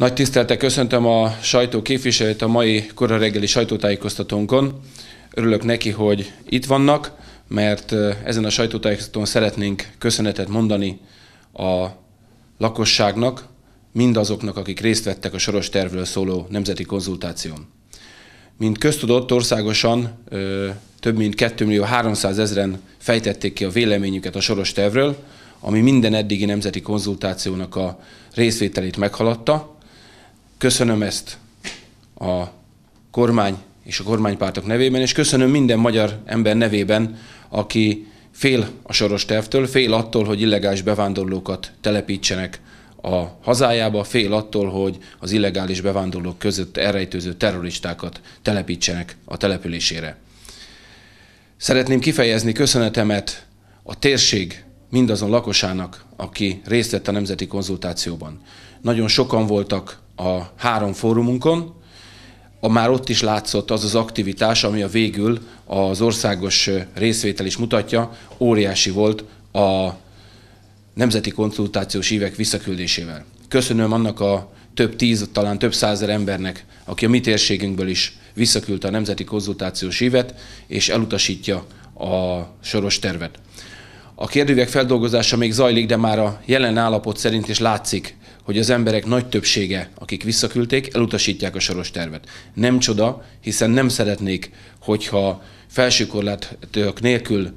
Nagy tisztelte köszöntöm a sajtó képviselőt a mai kora reggeli sajtótájékoztatónkon. Örülök neki, hogy itt vannak, mert ezen a sajtótájékoztatón szeretnénk köszönetet mondani a lakosságnak, mindazoknak, akik részt vettek a soros tervről szóló nemzeti konzultáción. Mint köztudott, országosan több mint 2 millió 300 ezeren fejtették ki a véleményüket a soros tervről, ami minden eddigi nemzeti konzultációnak a részvételét meghaladta. Köszönöm ezt a kormány és a kormánypártok nevében, és köszönöm minden magyar ember nevében, aki fél a soros tervtől, fél attól, hogy illegális bevándorlókat telepítsenek a hazájába, fél attól, hogy az illegális bevándorlók között elrejtőző terroristákat telepítsenek a településére. Szeretném kifejezni köszönetemet a térség mindazon lakosának, aki részt vett a nemzeti konzultációban. Nagyon sokan voltak a három fórumunkon, a már ott is látszott az az aktivitás, ami a végül az országos részvétel is mutatja, óriási volt a nemzeti konzultációs évek visszaküldésével. Köszönöm annak a több tíz, talán több százer embernek, aki a mi térségünkből is visszaküldte a nemzeti konzultációs évet, és elutasítja a soros tervet. A kérdőívek feldolgozása még zajlik, de már a jelen állapot szerint is látszik, hogy az emberek nagy többsége, akik visszaküldték, elutasítják a soros tervet. Nem csoda, hiszen nem szeretnék, hogyha felsőkorlátok nélkül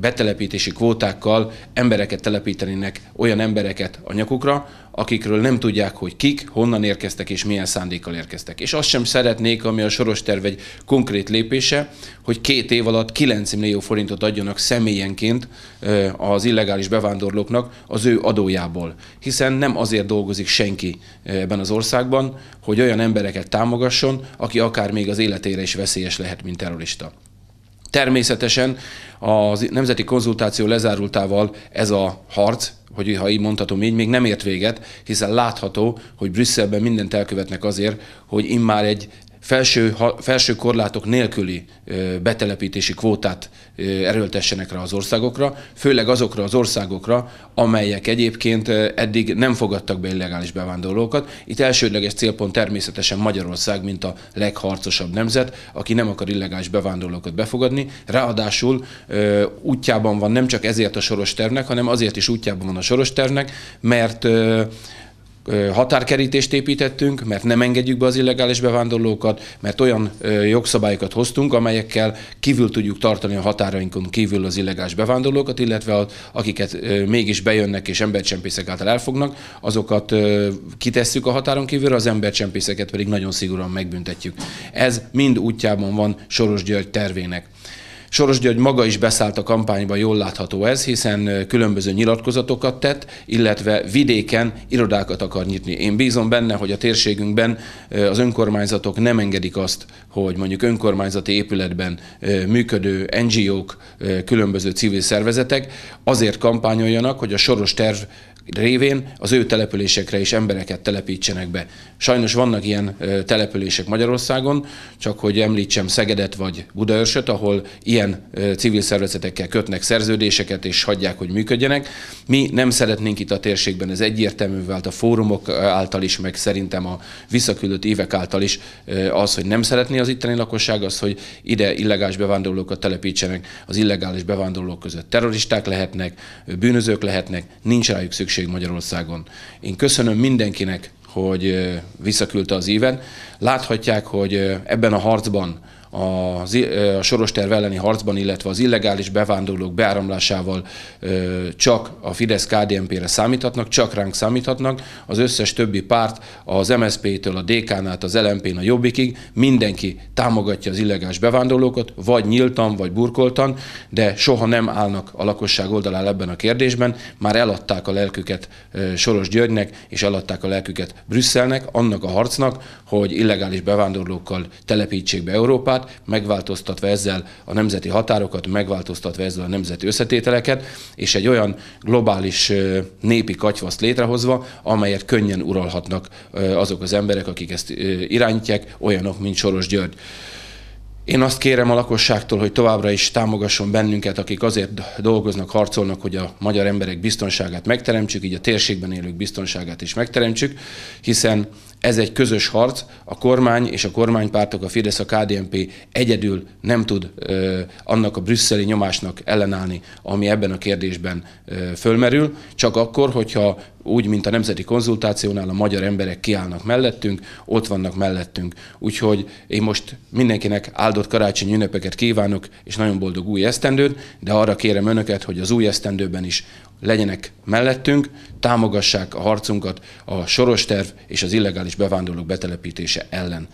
betelepítési kvótákkal embereket telepítenének, olyan embereket a akikről nem tudják, hogy kik, honnan érkeztek és milyen szándékkal érkeztek. És azt sem szeretnék, ami a soros terv egy konkrét lépése, hogy két év alatt 9 millió forintot adjanak személyenként az illegális bevándorlóknak az ő adójából. Hiszen nem azért dolgozik senki ebben az országban, hogy olyan embereket támogasson, aki akár még az életére is veszélyes lehet, mint terrorista. Természetesen a nemzeti konzultáció lezárultával ez a harc, hogy ha így mondhatom így, még nem ért véget, hiszen látható, hogy Brüsszelben mindent elkövetnek azért, hogy immár egy felső, felső korlátok nélküli betelepítési kvótát erőltessenek rá az országokra, főleg azokra az országokra, amelyek egyébként eddig nem fogadtak be illegális bevándorlókat. Itt elsődleges célpont természetesen Magyarország, mint a legharcosabb nemzet, aki nem akar illegális bevándorlókat befogadni. Ráadásul útjában van nem csak ezért a soros tervnek, hanem azért is útjában van a soros tervnek, mert határkerítést építettünk, mert nem engedjük be az illegális bevándorlókat, mert olyan jogszabályokat hoztunk, amelyekkel kívül tudjuk tartani a határainkon kívül az illegális bevándorlókat, illetve akiket mégis bejönnek és embercsempészek által elfognak, azokat kitesszük a határon kívülre, az embercsempészeket pedig nagyon szigorúan megbüntetjük. Ez mind útjában van Soros György tervének. Soros György maga is beszállt a kampányba, jól látható ez, hiszen különböző nyilatkozatokat tett, illetve vidéken irodákat akar nyitni. Én bízom benne, hogy a térségünkben az önkormányzatok nem engedik azt, hogy mondjuk önkormányzati épületben működő NGO-k, különböző civil szervezetek azért kampányoljanak, hogy a soros terv révén az ő településekre is embereket telepítsenek be. Sajnos vannak ilyen települések Magyarországon, csak hogy említsem Szegedet vagy Budaörsöt, ahol ilyen civil szervezetekkel kötnek szerződéseket és hagyják, hogy működjenek. Mi nem szeretnénk itt a térségben, ez egyértelmű vált a fórumok által is, meg szerintem a visszaküldött évek által is az, hogy nem szeretné az itteni lakosság, az, hogy ide illegális bevándorlókat telepítsenek, az illegális bevándorlók között terroristák lehetnek, bűnözők lehetnek, nincs rájuk szükség szükség Magyarországon. Én köszönöm mindenkinek, hogy visszaküldte az éven. Láthatják, hogy ebben a harcban a, a soros terv elleni harcban, illetve az illegális bevándorlók beáramlásával csak a Fidesz-KDNP-re számíthatnak, csak ránk számíthatnak. Az összes többi párt, az MSZP-től a DK-n át az LMP-n a Jobbikig, mindenki támogatja az illegális bevándorlókat, vagy nyíltan, vagy burkoltan, de soha nem állnak a lakosság oldalán ebben a kérdésben. Már eladták a lelküket Soros Györgynek, és eladták a lelküket Brüsszelnek, annak a harcnak, hogy illegális bevándorlókkal telepítsék be Európát, Európát, megváltoztatva ezzel a nemzeti határokat, megváltoztatva ezzel a nemzeti összetételeket, és egy olyan globális népi katyvaszt létrehozva, amelyet könnyen uralhatnak azok az emberek, akik ezt irányítják, olyanok, mint Soros György. Én azt kérem a lakosságtól, hogy továbbra is támogasson bennünket, akik azért dolgoznak, harcolnak, hogy a magyar emberek biztonságát megteremtsük, így a térségben élők biztonságát is megteremtsük, hiszen ez egy közös harc, a kormány és a kormánypártok, a Fidesz, a KDNP egyedül nem tud ö, annak a brüsszeli nyomásnak ellenállni, ami ebben a kérdésben ö, fölmerül, csak akkor, hogyha úgy, mint a nemzeti konzultációnál a magyar emberek kiállnak mellettünk, ott vannak mellettünk. Úgyhogy én most mindenkinek áldott karácsonyi ünnepeket kívánok, és nagyon boldog új esztendőt, de arra kérem önöket, hogy az új esztendőben is legyenek mellettünk, támogassák a harcunkat a soros terv és az illegális bevándorlók betelepítése ellen.